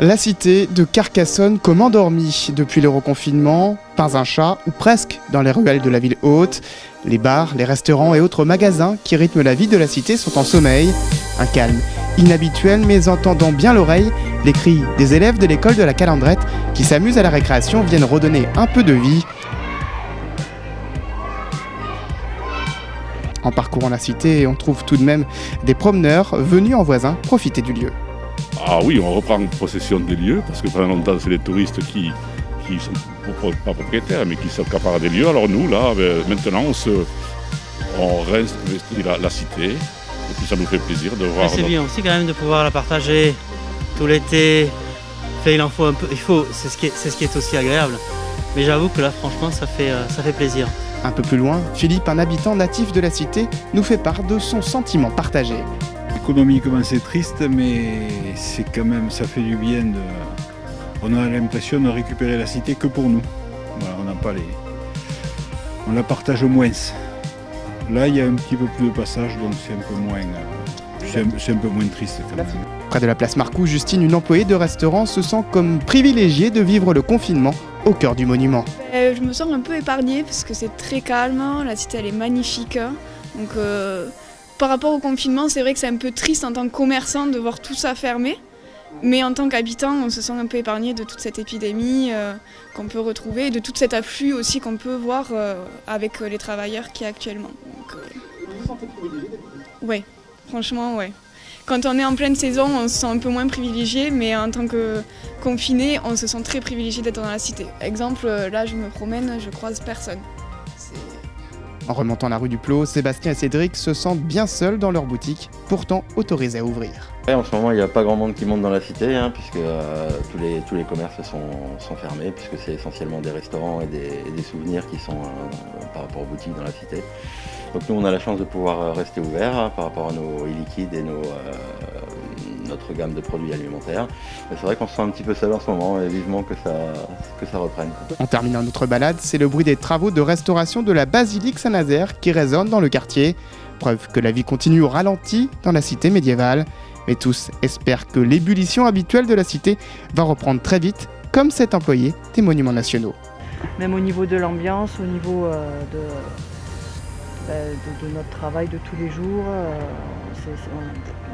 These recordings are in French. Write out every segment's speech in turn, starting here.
La cité de Carcassonne comme endormie depuis le reconfinement, pas un chat ou presque dans les ruelles de la ville haute. Les bars, les restaurants et autres magasins qui rythment la vie de la cité sont en sommeil. Un calme inhabituel mais entendant bien l'oreille, les cris des élèves de l'école de la Calandrette qui s'amusent à la récréation viennent redonner un peu de vie. En parcourant la cité, on trouve tout de même des promeneurs venus en voisin profiter du lieu. Ah oui, on reprend possession des lieux, parce que pendant longtemps, c'est les touristes qui qui sont pas propriétaires, mais qui s'accaparent des lieux. Alors nous, là, ben, maintenant, on, se, on réinvestit la, cité, et puis ça nous fait plaisir de voir... c'est bien aussi quand même de pouvoir la partager tout l'été. il en faut un peu, il faut, c'est ce, qui est, ce qui est aussi agréable. Mais j'avoue que là, franchement, ça fait, euh, ça fait plaisir. Un peu plus loin, Philippe, un habitant natif de la cité, nous fait part de son sentiment partagé économiquement c'est triste, mais c'est quand même, ça fait du bien de. On a l'impression de récupérer la cité que pour nous. on n'a pas les. On la partage moins. Là, il y a un petit peu plus de passage, donc c'est un peu moins. C'est un, peu moins triste quand même. Près de la place Marcou, Justine, une employée de restaurant, se sent comme privilégiée de vivre le confinement au cœur du monument. Euh, je me sens un peu épargnée parce que c'est très calme, la cité elle est magnifique. Donc euh, par rapport au confinement, c'est vrai que c'est un peu triste en tant que commerçant de voir tout ça fermé. Mais en tant qu'habitant, on se sent un peu épargné de toute cette épidémie euh, qu'on peut retrouver et de tout cet afflux aussi qu'on peut voir euh, avec les travailleurs qui est actuellement. Vous vous sentez privilégié Oui, franchement, oui. Quand on est en pleine saison, on se sent un peu moins privilégié, mais en tant que confiné, on se sent très privilégié d'être dans la cité. Exemple, là, je me promène, je croise personne. En remontant la rue du Plot, Sébastien et Cédric se sentent bien seuls dans leur boutique, pourtant autorisés à ouvrir. en ce moment, il n'y a pas grand monde qui monte dans la cité, hein, puisque euh, tous, les, tous les commerces sont, fermés, puisque c'est essentiellement des restaurants et des, souvenirs qui sont euh, par rapport aux boutiques dans la cité. Donc nous, on a la chance de pouvoir euh, rester ouverts hein, par rapport à nos e-liquides et nos, notre gamme de produits alimentaires. C'est vrai qu'on se sent un petit peu seul en ce moment et vivement que ça, que ça reprenne. En terminant notre balade, c'est le bruit des travaux de restauration de la basilique Saint-Nazaire qui résonne dans le quartier. Preuve que la vie continue au ralenti dans la cité médiévale. Mais tous espèrent que l'ébullition habituelle de la cité va reprendre très vite, comme cet employé des monuments nationaux. Même au niveau de l'ambiance, au niveau euh, bah, de, de, notre travail de tous les jours, euh,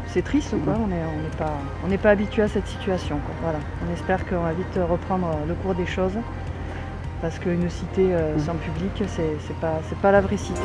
c'est triste, quoi. on n'est pas, on pas habitué à cette situation. Voilà. On espère qu'on va vite reprendre le cours des choses, parce qu'une cité euh, sans public, c'est pas, pas la vraie cité.